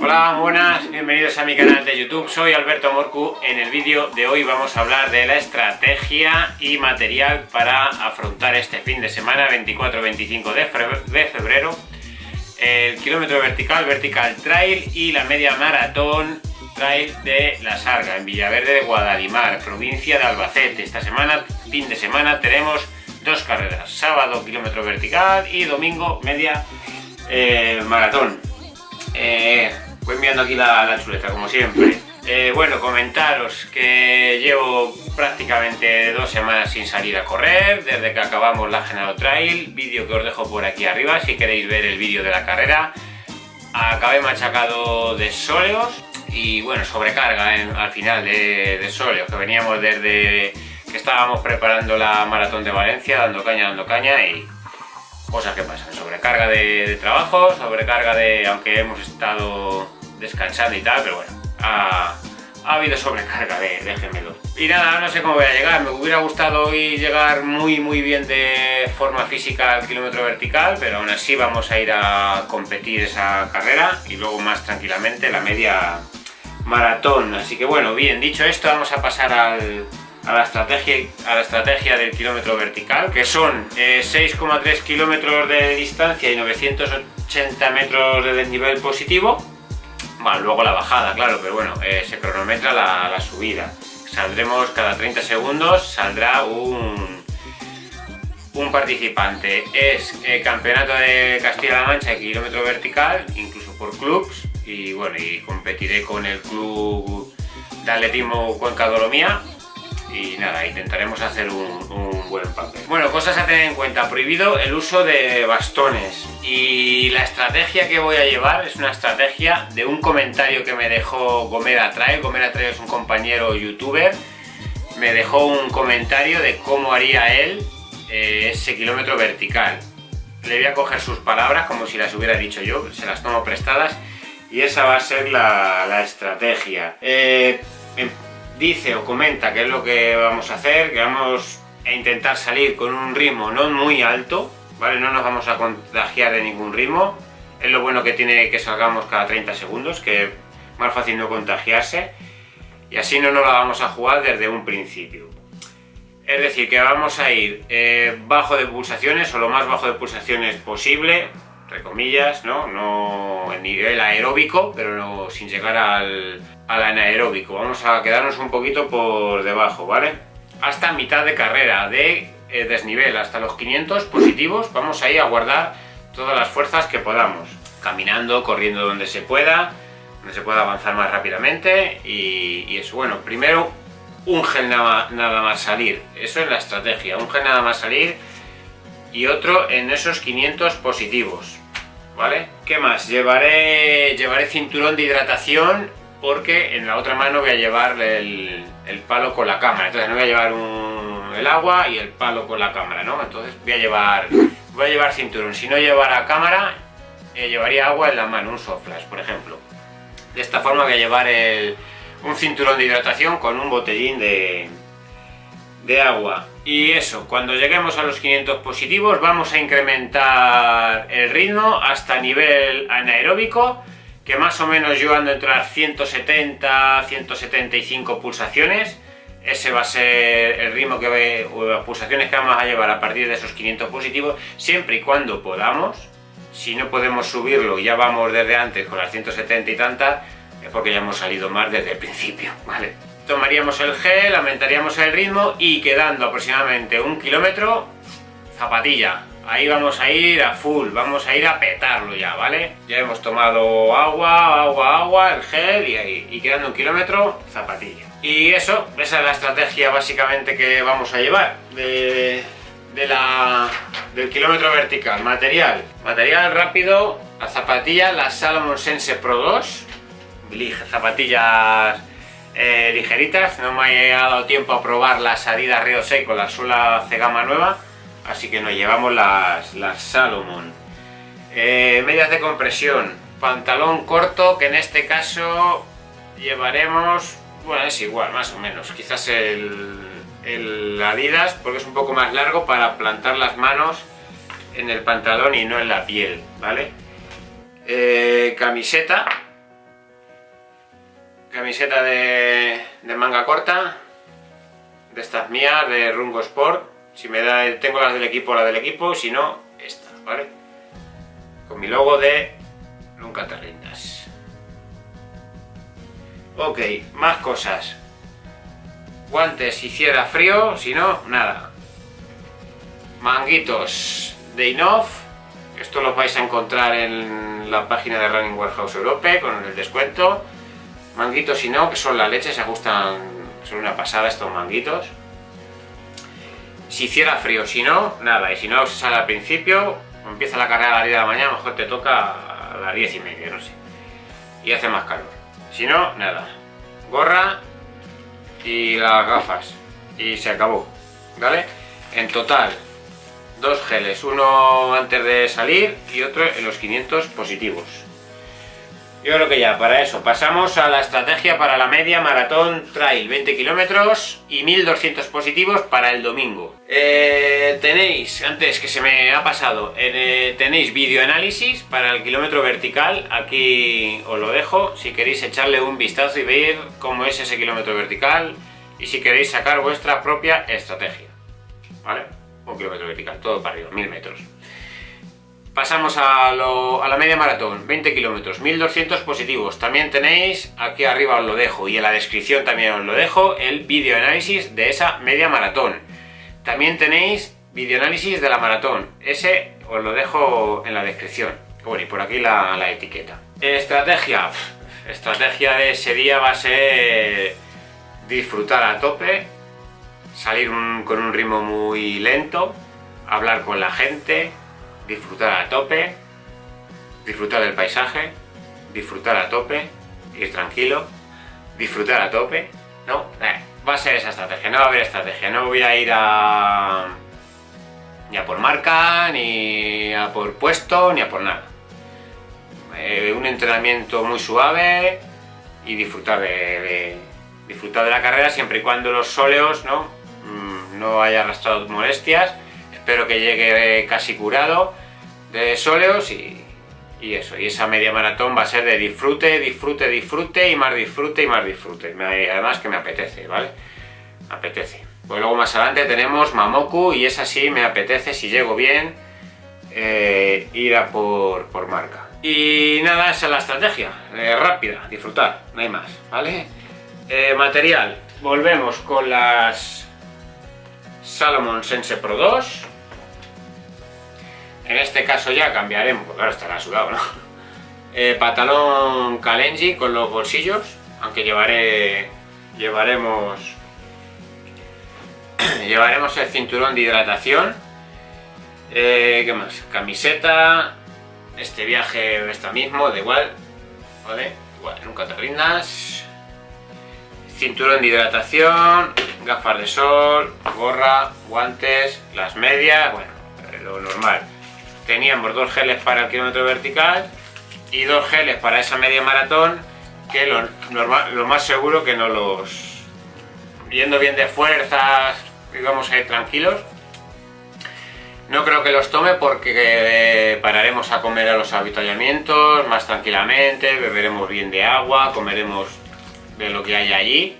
Hola, buenas, bienvenidos a mi canal de YouTube, soy Alberto Morcu. En el vídeo de hoy vamos a hablar de la estrategia y material para afrontar este fin de semana 24-25 de febrero el kilómetro vertical, vertical trail y la media maratón trail de La Sarga, en Villaverde de Guadalimar, provincia de Albacete. Esta semana, fin de semana, tenemos dos carreras, sábado kilómetro vertical y domingo media eh, maratón. Eh, voy enviando aquí la, chuleta, como siempre. Eh, bueno, comentaros que llevo prácticamente dos semanas sin salir a correr, desde que acabamos la Genado Trail, vídeo que os dejo por aquí arriba si queréis ver el vídeo de la carrera. Acabé machacado de sóleos y bueno, sobrecarga al final de, de sóleos, que veníamos desde estábamos preparando la maratón de Valencia, dando caña, dando caña y cosas que pasan, sobrecarga de, trabajo, sobrecarga de, aunque hemos estado descansando y tal, pero bueno, ha, habido sobrecarga de, de gemelos. Y nada, no sé cómo voy a llegar, me hubiera gustado hoy llegar muy muy bien de forma física al kilómetro vertical, pero aún así vamos a ir a competir esa carrera y luego más tranquilamente la media maratón. Así que bueno, bien, dicho esto, vamos a pasar al, a la estrategia, a la estrategia del kilómetro vertical, que son 6,3 eh, kilómetros de distancia y 980 metros de desnivel positivo. Bueno, luego la bajada, claro, pero bueno, eh, se cronometra la, subida. Saldremos cada 30 segundos, saldrá un, un participante. Es el campeonato de Castilla-La Mancha de kilómetro vertical, incluso por clubs, y bueno, y competiré con el club de atletismo Cuenca Dolomía y nada, intentaremos hacer un, buen papel. Bueno, cosas a tener en cuenta. Prohibido el uso de bastones. Y la estrategia que voy a llevar es una estrategia de un comentario que me dejó Gomera Trail. Gomera Trail es un compañero youtuber. Me dejó un comentario de cómo haría él eh, ese kilómetro vertical. Le voy a coger sus palabras como si las hubiera dicho yo, se las tomo prestadas y esa va a ser la, estrategia. Eh, dice o comenta qué es lo que vamos a hacer, que vamos a intentar salir con un ritmo no muy alto, ¿vale? No nos vamos a contagiar de ningún ritmo. Es lo bueno que tiene que salgamos cada 30 segundos, que más fácil no contagiarse. Y así no nos la vamos a jugar desde un principio. Es decir, que vamos a ir eh, bajo de pulsaciones o lo más bajo de pulsaciones posible, entre comillas, ¿no? No nivel aeróbico, pero no, sin llegar al, al anaeróbico. Vamos a quedarnos un poquito por debajo, ¿vale? Hasta mitad de carrera, de eh, desnivel, hasta los 500 positivos, vamos a ir a guardar todas las fuerzas que podamos. Caminando, corriendo donde se pueda, donde se pueda avanzar más rápidamente y, y eso. Bueno, primero un gel nada, nada más salir, eso es la estrategia, un gel nada más salir y otro en esos 500 positivos. ¿Vale? ¿Qué más? Llevaré, llevaré cinturón de hidratación porque en la otra mano voy a llevar el, palo con la cámara. Entonces no voy a llevar el agua y el palo con la cámara, ¿no? Entonces voy a llevar, voy a llevar cinturón. Si no llevara cámara, eh, llevaría agua en la mano, un soft por ejemplo. De esta forma voy a llevar un cinturón de hidratación con un botellín de, de agua. Y eso, cuando lleguemos a los 500 positivos vamos a incrementar el ritmo hasta nivel anaeróbico que más o menos yo ando entre las 170, 175 pulsaciones. Ese va a ser el ritmo que o las pulsaciones que vamos a llevar a partir de esos 500 positivos, siempre y cuando podamos. Si no podemos subirlo, ya vamos desde antes con las 170 y tantas, es porque ya hemos salido más desde el principio, ¿vale? Tomaríamos el gel, aumentaríamos el ritmo y quedando aproximadamente un kilómetro, zapatilla, ahí vamos a ir a full, vamos a ir a petarlo ya, ¿vale? Ya hemos tomado agua, agua, agua, el gel y ahí, y quedando un kilómetro, zapatilla. Y eso, esa es la estrategia básicamente que vamos a llevar de, la, del kilómetro vertical. Material, material rápido, la zapatilla, la Salomon Sense Pro 2, zapatillas eh, ligeritas, no me ha dado tiempo a probar las Adidas Rio 6 con la suela C gama nueva, así que nos llevamos las, las Salomon. Eh, medias de compresión, pantalón corto, que en este caso llevaremos, bueno, es igual, más o menos, quizás el, el Adidas, porque es un poco más largo para plantar las manos en el pantalón y no en la piel, ¿vale? Eh, camiseta. Camiseta de, manga corta. De estas mías, de Rungo Sport. Si me da, tengo las del equipo, la del equipo. Si no, esta, ¿vale? Con mi logo de Nunca te rindas. Ok, más cosas. Guantes si hiciera frío, si no, nada. Manguitos de Inoff. Esto los vais a encontrar en la página de Running Warehouse Europe con el descuento. Manguitos si no, que son la leche, se ajustan, son una pasada estos manguitos. Si hiciera frío, si no, nada. Y si no se sale al principio, empieza la carrera a las 10 de la mañana, mejor te toca a las 10 y media, no sé. Y hace más calor. Si no, nada. Gorra y las gafas. Y se acabó. ¿Vale? En total, dos geles, uno antes de salir y otro en los 500 positivos. Yo creo que ya, para eso, pasamos a la estrategia para la media maratón trail, 20 kilómetros y 1200 positivos para el domingo. Eh, tenéis, antes que se me ha pasado, eh, tenéis vídeo análisis para el kilómetro vertical, aquí os lo dejo, si queréis echarle un vistazo y ver cómo es ese kilómetro vertical y si queréis sacar vuestra propia estrategia. ¿Vale? Un kilómetro vertical, todo para arriba, 1000 metros. Pasamos a, la media maratón, 20 kilómetros, 1200 positivos. También tenéis, aquí arriba os lo dejo y en la descripción también os lo dejo, el vídeo análisis de esa media maratón. También tenéis vídeo análisis de la maratón, ese os lo dejo en la descripción. Bueno, y por aquí la, la etiqueta. Estrategia. Estrategia de ese día va a ser disfrutar a tope, salir con un ritmo muy lento, hablar con la gente, disfrutar a tope, disfrutar del paisaje, disfrutar a tope, ir tranquilo, disfrutar a tope, ¿no? Eh, va a ser esa estrategia, no va a haber estrategia, no voy a ir a... ni a por marca, ni a por puesto, ni a por nada. Eh, un entrenamiento muy suave y disfrutar de, disfrutar de la carrera siempre y cuando los sóleos no, mm, no haya arrastrado molestias espero que llegue casi curado de sóleos y, eso, y esa media maratón va a ser de disfrute, disfrute, disfrute y más disfrute y más disfrute. Además que me apetece, ¿vale? Me apetece. Pues luego más adelante tenemos Mamoku y es así, me apetece, si llego bien, eh, ir a por, por, marca. Y nada, esa es la estrategia, eh, rápida, disfrutar, no hay más, ¿vale? Eh, material, volvemos con las Salomon Sense Pro 2 en este caso ya cambiaremos, porque ahora estará sudado, ¿no? Eh, pantalón Kalenji con los bolsillos, aunque llevaré, llevaremos, llevaremos el cinturón de hidratación. Eh, ¿Qué más? Camiseta, este viaje está mismo, de igual, ¿vale? Igual, nunca te rindas. Cinturón de hidratación, gafas de sol, gorra, guantes, las medias, bueno, lo normal teníamos dos geles para el kilómetro vertical y dos geles para esa media maratón que lo, normal, lo más seguro que no los... Yendo bien de fuerzas, vamos a ir tranquilos. No creo que los tome porque eh, pararemos a comer a los avituallamientos más tranquilamente, beberemos bien de agua, comeremos de lo que hay allí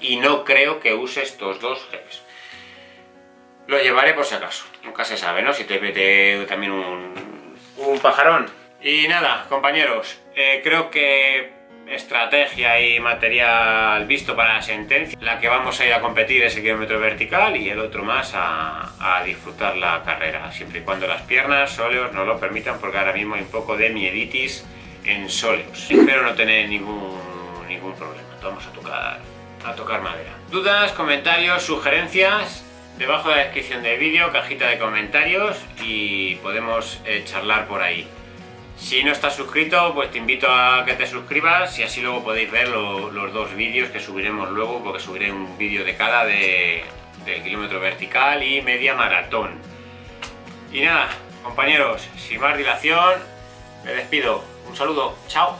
y no creo que use estos dos geles. Lo llevaré por si acaso, nunca se sabe, ¿no? Si te mete también un, un pajarón. Y nada, compañeros, eh, creo que estrategia y material visto para la sentencia. La que vamos a ir a competir es el kilómetro vertical y el otro más a, disfrutar la carrera, siempre y cuando las piernas, sóleos, no lo permitan porque ahora mismo hay un poco de mieditis en sóleos. Espero no tener ningún, ningún problema. Vamos a tocar, a tocar madera. ¿Dudas, comentarios, sugerencias? Debajo de la descripción del vídeo, cajita de comentarios y podemos eh, charlar por ahí. Si no estás suscrito, pues te invito a que te suscribas y así luego podéis ver los dos vídeos que subiremos luego, porque subiré un vídeo de cada de, del kilómetro vertical y media maratón. Y nada, compañeros, sin más dilación, me despido. Un saludo, chao.